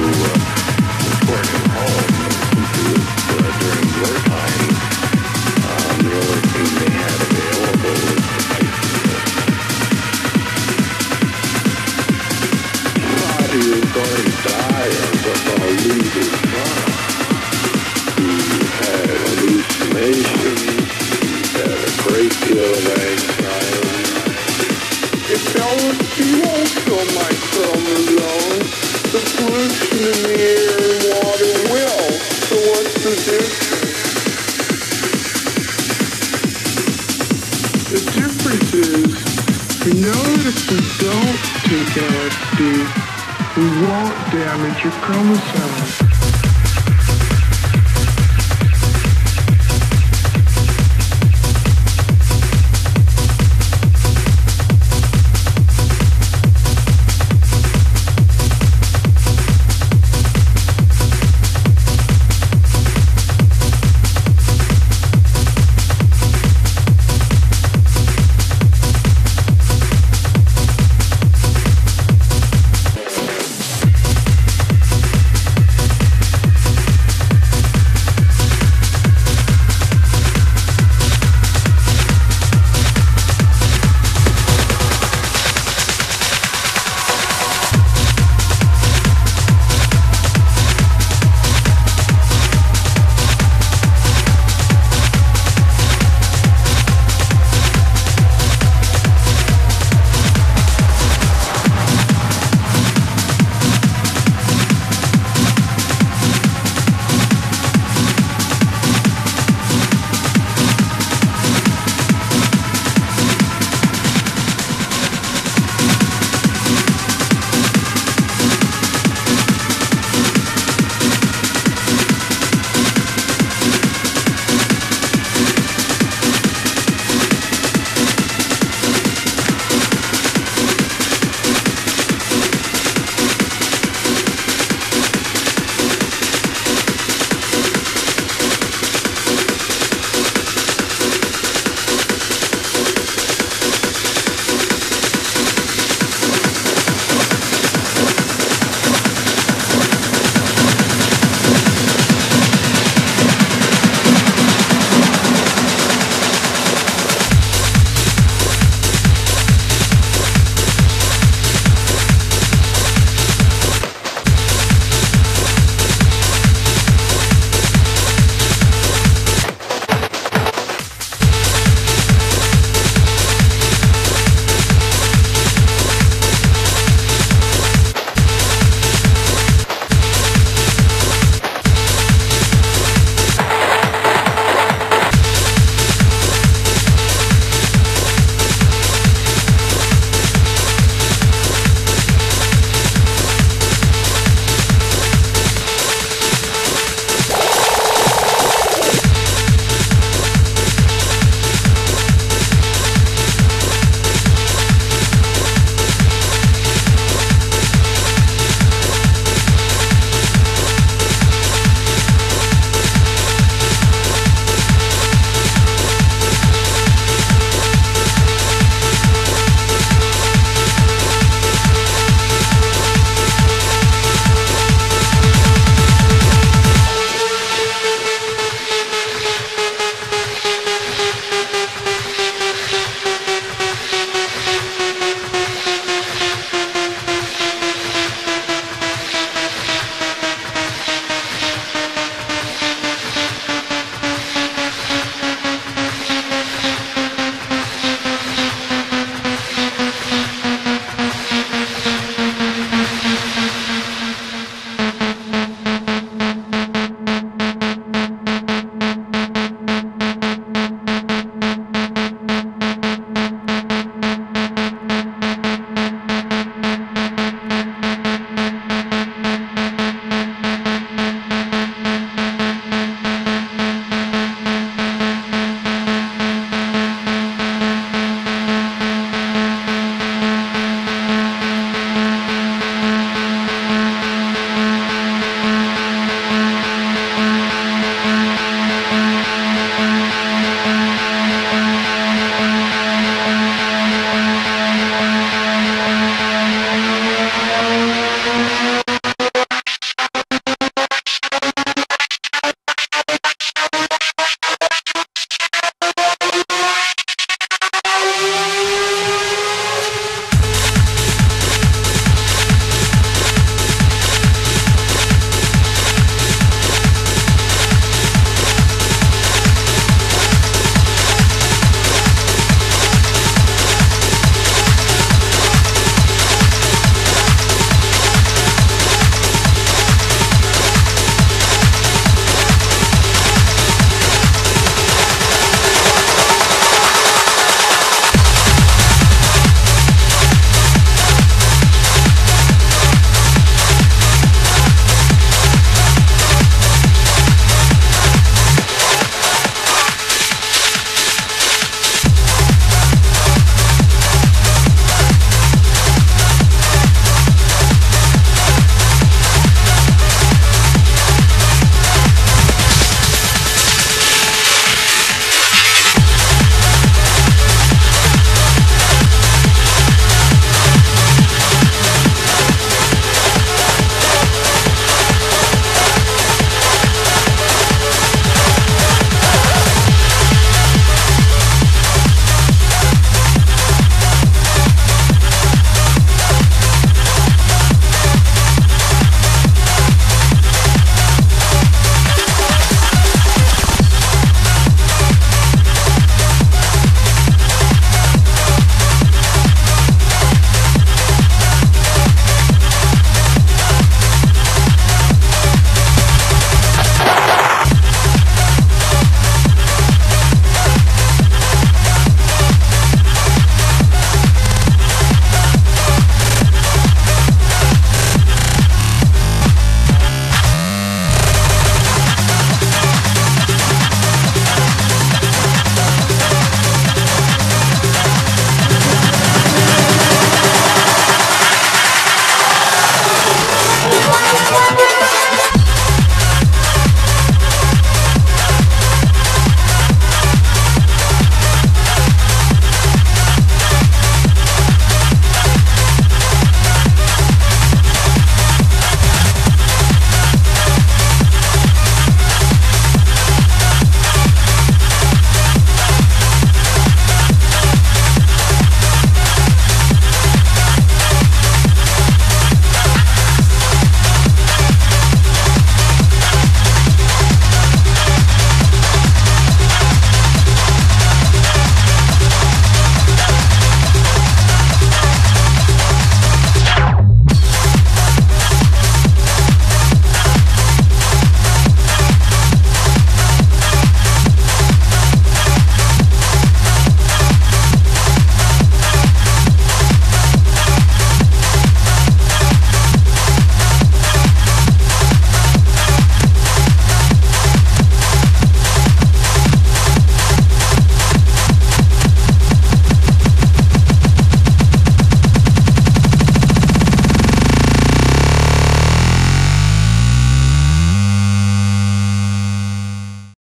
to. Uh,